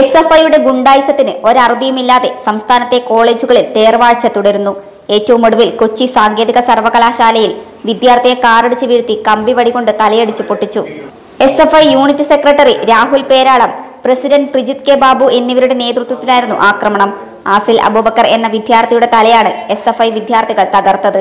S F ഐയുടെ ഗുണ്ടായിസത്തിന് ഒരറുതിയുമില്ലാതെ സംസ്ഥാനത്തെ കോളേജുകളിൽ തേർവാഴ്ച തുടരുന്നു. ഏറ്റവും ഒടുവിൽ കൊച്ചി സാങ്കേതിക സർവകലാശാലയിൽ വിദ്യാർത്ഥിയെ കാറടിച്ച് വീഴ്ത്തി കമ്പി വടികൊണ്ട് തലയടിച്ചു പൊട്ടിച്ചു. S F I unit secretary Rahul Peralam president Prijith K Babu എന്നിവരുടെ നേതൃത്വത്തിലായിരുന്നു ആക്രമണം. ആസിൽ അബൂബക്കർ എന്ന വിദ്യാർത്ഥിയുടെ തലയാണ് എസ് എഫ് ഐ വിദ്യാർത്ഥികൾ തകർത്തത്.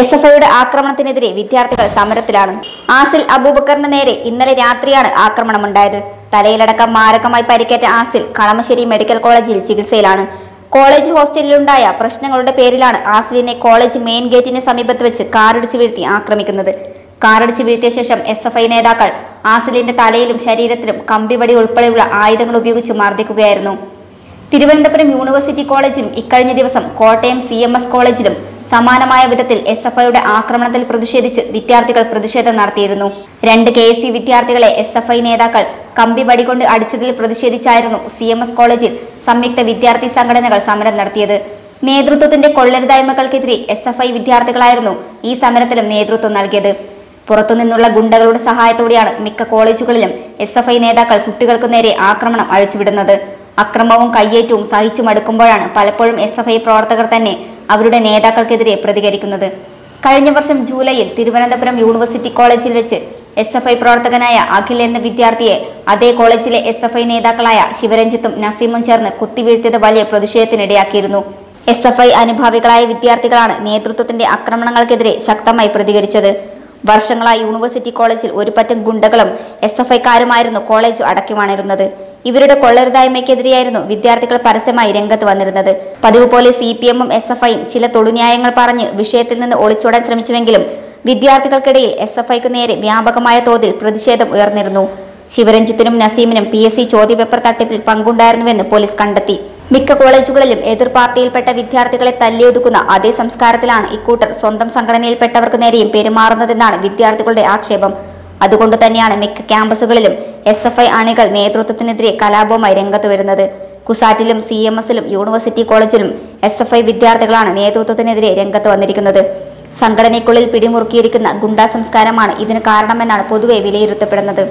എസ് എഫ് ഐയുടെ ആക്രമണത്തിനെതിരെ വിദ്യാർത്ഥികൾ സമരത്തിലാണ്. ആസിൽ അബൂബക്കറിന് നേരെ ഇന്നലെ രാത്രിയാണ് ആക്രമണം ഉണ്ടായത് തലയിലടക്കം മാരകമായി പരിക്കേറ്റ ആസിൽ കളമശ്ശേരി മെഡിക്കൽ കോളേജിൽ ചികിത്സയിലാണ്. കോളേജ് ഹോസ്റ്റലിലുണ്ടായ പ്രശ്നങ്ങളുടെ പേരിലാണ് ആസിലിനെ കോളേജ് മെയിൻ ഗേറ്റിന് സമീപത്ത് വെച്ച് കാറിടിച്ചു വീഴ്ത്തി ആക്രമിക്കുന്നത്. കാറിടിച്ചു വീഴ്ത്തിയ ശേഷം എസ് നേതാക്കൾ ആസിലിന്റെ തലയിലും ശരീരത്തിലും കമ്പിവടി ഉൾപ്പെടെയുള്ള ആയുധങ്ങൾ ഉപയോഗിച്ച് മർദ്ദിക്കുകയായിരുന്നു. തിരുവനന്തപുരം യൂണിവേഴ്സിറ്റി കോളേജിലും ഇക്കഴിഞ്ഞ ദിവസം കോട്ടയം സി കോളേജിലും സമാനമായ വിധത്തിൽ എസ് എഫ് ഐയുടെ ആക്രമണത്തിൽ പ്രതിഷേധിച്ച് വിദ്യാർത്ഥികൾ പ്രതിഷേധം നടത്തിയിരുന്നു. രണ്ട് കെ എസ് വിദ്യാർത്ഥികളെ എസ് എഫ് ഐ നേതാക്കൾ കമ്പി വടികൊണ്ട് അടിച്ചതിൽ പ്രതിഷേധിച്ചായിരുന്നു സി കോളേജിൽ സംയുക്ത വിദ്യാർത്ഥി സംഘടനകൾ സമരം നടത്തിയത്. നേതൃത്വത്തിന്റെ കൊള്ളരുതായ്മകൾക്കെതിരെ എസ് വിദ്യാർത്ഥികളായിരുന്നു ഈ സമരത്തിലും നേതൃത്വം നൽകിയത്. പുറത്തുനിന്നുള്ള ഗുണ്ടകളുടെ സഹായത്തോടെയാണ് മിക്ക കോളേജുകളിലും എസ് എഫ് ഐ നേതാക്കൾ കുട്ടികൾക്കു നേരെ ആക്രമണം അഴിച്ചുവിടുന്നത്. അക്രമവും കയ്യേറ്റവും സഹിച്ചു മടുക്കുമ്പോഴാണ് പലപ്പോഴും എസ് എഫ് ഐ പ്രവർത്തകർ തന്നെ അവരുടെ നേതാക്കൾക്കെതിരെ പ്രതികരിക്കുന്നത്. കഴിഞ്ഞ വർഷം ജൂലൈയിൽ തിരുവനന്തപുരം യൂണിവേഴ്സിറ്റി കോളേജിൽ വെച്ച് എസ് എഫ് ഐ പ്രവർത്തകനായ അഖിൽ എന്ന വിദ്യാർത്ഥിയെ അതേ കോളേജിലെ എസ് എഫ് ഐ നേതാക്കളായ ശിവരഞ്ജിത്തും നസീമും ചേർന്ന് കുത്തിവീഴ്ത്തിയത് വലിയ പ്രതിഷേധത്തിനിടയാക്കിയിരുന്നു. എസ് എഫ് ഐ അനുഭാവികളായ വിദ്യാർത്ഥികളാണ് നേതൃത്വത്തിന്റെ ആക്രമണങ്ങൾക്കെതിരെ ശക്തമായി പ്രതികരിച്ചത്. വർഷങ്ങളായി യൂണിവേഴ്സിറ്റി കോളേജിൽ ഒരുപറ്റം ഗുണ്ടകളും എസ് എഫ് ഐക്കാരുമായിരുന്നു കോളേജ് അടക്കിവാണിരുന്നത് ഇവരുടെ കൊള്ളരുതായ്മയ്ക്കെതിരെയായിരുന്നു വിദ്യാർത്ഥികൾ പരസ്യമായി രംഗത്ത് വന്നിരുന്നത്. പതിവ് പോലെ സി പി എമ്മും എസ് എഫ് ഐയും ചില തൊടുന്യായങ്ങൾ പറഞ്ഞ് വിഷയത്തിൽ നിന്ന് ഒളിച്ചോടാൻ ശ്രമിച്ചുവെങ്കിലും വിദ്യാർത്ഥികൾക്കിടയിൽ എസ് എഫ് ഐക്ക് നേരെ വ്യാപകമായ തോതിൽ പ്രതിഷേധം ഉയർന്നിരുന്നു. ശിവരഞ്ജിത്തിനും നസീമിനും പി എസ് സി ചോദ്യപേപ്പർ തട്ടിപ്പിൽ പങ്കുണ്ടായിരുന്നുവെന്ന് പോലീസ് കണ്ടെത്തി. മിക്ക കോളേജുകളിലും എതിർ പാർട്ടിയിൽപ്പെട്ട വിദ്യാർത്ഥികളെ തല്ലിയൊതുക്കുന്ന അതേ സംസ്കാരത്തിലാണ് ഇക്കൂട്ടർ സ്വന്തം സംഘടനയിൽപ്പെട്ടവർക്ക് നേരെയും പെരുമാറുന്നതെന്നാണ് വിദ്യാർത്ഥികളുടെ ആക്ഷേപം. അതുകൊണ്ട് തന്നെയാണ് മിക്ക ക്യാമ്പസുകളിലും എസ് എഫ് ഐ അണികൾ നേതൃത്വത്തിനെതിരെ കലാപവുമായി രംഗത്ത് വരുന്നത്. കുസാറ്റിലും സി എം എസിലും യൂണിവേഴ്സിറ്റി കോളേജിലും എസ് എഫ് ഐ വിദ്യാർത്ഥികളാണ് നേതൃത്വത്തിനെതിരെ രംഗത്ത് വന്നിരിക്കുന്നത്. സംഘടനയ്ക്കുള്ളിൽ പിടിമുറുക്കിയിരിക്കുന്ന ഗുണ്ടാ സംസ്കാരമാണ് ഇതിന് കാരണമെന്നാണ് പൊതുവെ വിലയിരുത്തപ്പെടുന്നത്.